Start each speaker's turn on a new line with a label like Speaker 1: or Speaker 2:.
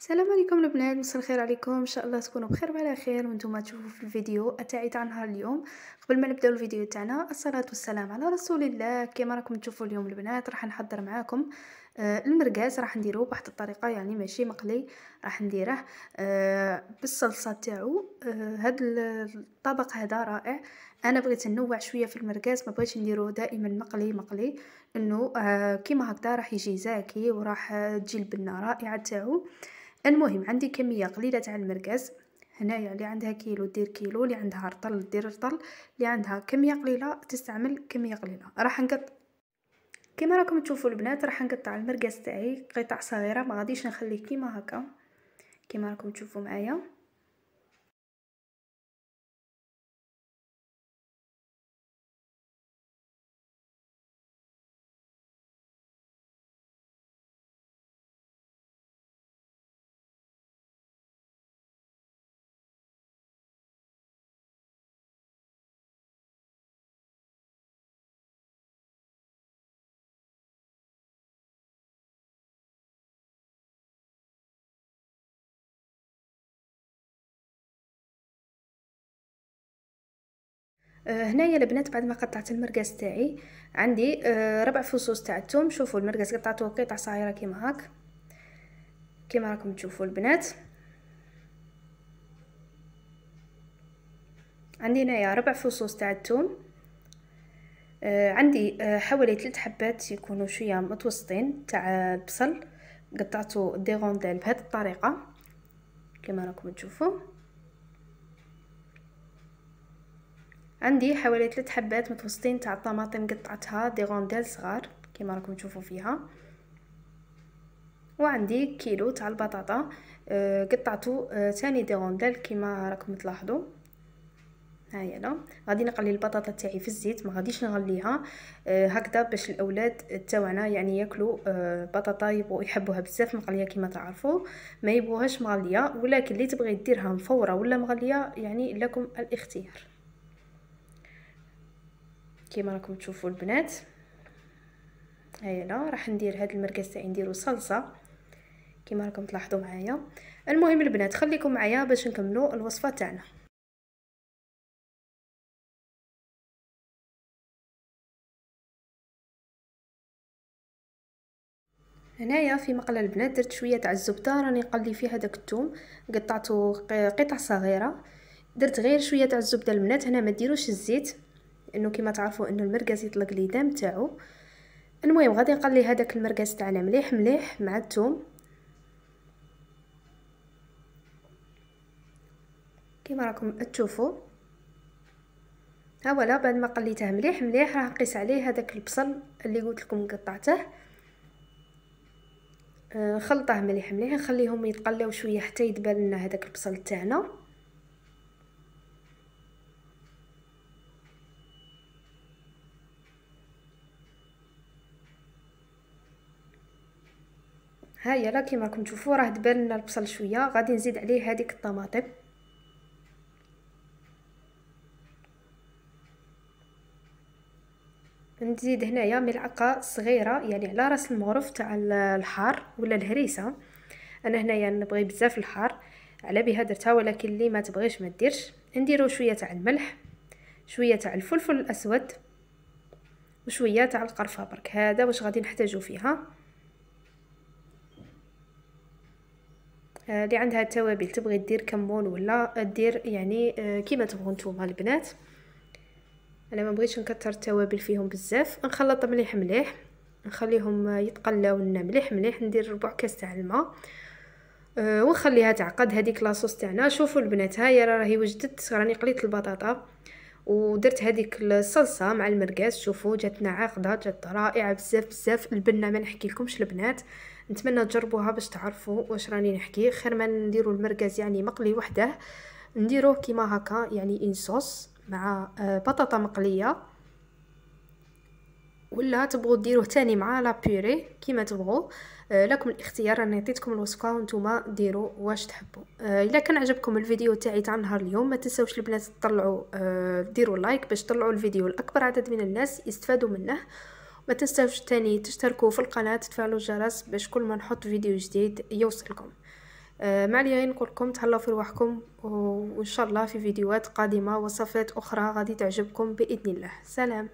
Speaker 1: السلام عليكم البنات مساء الخير عليكم. إن شاء الله تكونوا بخير وعلى خير. وأنتم تشوفوا في الفيديو تاعي تاع نهار اليوم. قبل ما نبداو الفيديو تاعنا الصلاة والسلام على رسول الله. كما راكم تشوفوا اليوم البنات راح نحضر معاكم آه المرقاز راح نديروه بواحد الطريقة يعني ماشي مقلي راح نديره آه بالصلصة تاعو. آه هاد الطبق هذا رائع. أنا بغيت ننوع شوية في المرقاز ما بغيتش نديروه دائما مقلي مقلي. إنه آه كيما هكذا راح يجي زاكي وراح تجي البنة رائعة تاعو. المهم عندي كمية قليلة تاع المرقاز هنايا اللي عندها كيلو دير كيلو اللي عندها رطل دير رطل اللي عندها كمية قليلة تستعمل كمية قليلة. راح نقط. كما راكم تشوفوا البنات راح نقطع المرقاز تاعي قطع صغيرة ما غاديش نخليه كيما هكا. كما راكم تشوفوا معايا. هنايا البنات بعد ما قطعت المرقاس تاعي. عندي آه، ربع فصوص تاع الثوم شوفوا المرقاس قطعته قطع صغيرة كيما هاك. كيما راكم تشوفوا البنات. عندي هنايا ربع فصوص تاع الثوم آه عندي آه حوالي ثلاث حبات يكونوا شوية متوسطين تاع البصل قطعته ديغونديل بهذه الطريقة. كما راكم تشوفوا. عندي حوالي ثلاث حبات متوسطين تاع الطماطم قطعتها دي غونديل صغار كما راكم تشوفوا فيها. وعندي كيلو تاع البطاطا. آه، قطعته آه، ثاني دي غونديل كما راكم تلاحظوا. هاهي لا. غادي نقلي البطاطا تاعي في الزيت ما غاديش نغليها. آه هكذا باش الأولاد تاعنا يعني ياكلوا بطاطا يبغوا يحبوها بزاف مقليه كما تعرفوا. ما يبغوهاش مغلية ولكن اللي تبغي ديرها مفورة ولا مغلية يعني لكم الاختيار. كيما راكم تشوفوا البنات هايلا راح ندير هاد المرقص تاعي نديرو صلصة كيما راكم تلاحظوا معايا. المهم البنات خليكم معايا باش نكملوا الوصفة تاعنا. هنايا في مقلة البنات درت شوية تاع الزبدة راني نقلي فيها داك الثوم قطعته قطع صغيرة. درت غير شوية تاع الزبدة البنات هنا ما ديروش الزيت. لأنه كما تعرفوا إنه المرقاز يطلق لي دم تاعو. المهم غادي نقلي هذاك المرقاز تاعنا مليح مليح مع الثوم كما راكم تشوفوا ها ولا بعد ما قليته مليح مليح راح نقيس عليه هذاك البصل اللي قلت لكم قطعته. نخلطه آه، مليح مليح نخليهم يتقلاو شوية حتى يدبل لنا هذاك البصل تاعنا. هيا لا كيما راكم تشوفوا راه دبل لنا البصل شوية. غادي نزيد عليه هذيك الطماطم. نزيد هنايا ملعقة صغيرة يعني على راس المغرف تاع الحار ولا الهريسة. أنا هنايا نبغي بزاف الحار على بها درتها ولكن اللي ما تبغيش ما ديرش. نديرو شوية تاع الملح شوية تاع الفلفل الأسود وشوية تاع القرفة برك هذا واش غادي نحتاجو فيها. اللي عندها التوابل تبغي دير كمون ولا دير يعني آه، كيما تبغوا نتوما البنات. أنا ما بغيتش نكثر التوابل فيهم بزاف نخلط مليح مليح نخليهم يتقلاو لنا مليح مليح ندير ربع كاس تاع الماء ونخليها تعقد. هذيك لاصوص تاعنا شوفوا البنات هاهي راهي وجدت راني قليت البطاطا ودرت هذيك الصلصة مع المرقاس. شوفوا جاتنا عاقدة جات رائعة بزاف بزاف. البنة ما نحكي لكمش البنات. نتمنى تجربوها باش تعرفوا واش راني نحكي. خير ما نديروا المرقاز يعني مقلي وحده. نديروه كيما هكا يعني en sauce مع آه، بطاطا مقلية. ولا تبغوا ديروه تاني مع la purée كيما تبغوا آه لكم الاختيار أنا عطيتكم الوصفة وأنتم ديروا واش تحبوا. آه إلا كان عجبكم الفيديو تاعي تاع نهار اليوم ما تنساوش البنات تطلعوا ديروا like باش تطلعوا الفيديو لأكبر عدد من الناس يستفادوا منه. ما تنساوش تاني تشتركوا في القناة تفعلوا الجرس باش كل ما نحط فيديو جديد يوصلكم. آه ما عليا نقول لكم تهلاو في رواحكم وإن شاء الله في فيديوهات قادمة وصفات أخرى غادي تعجبكم بإذن الله. سلام!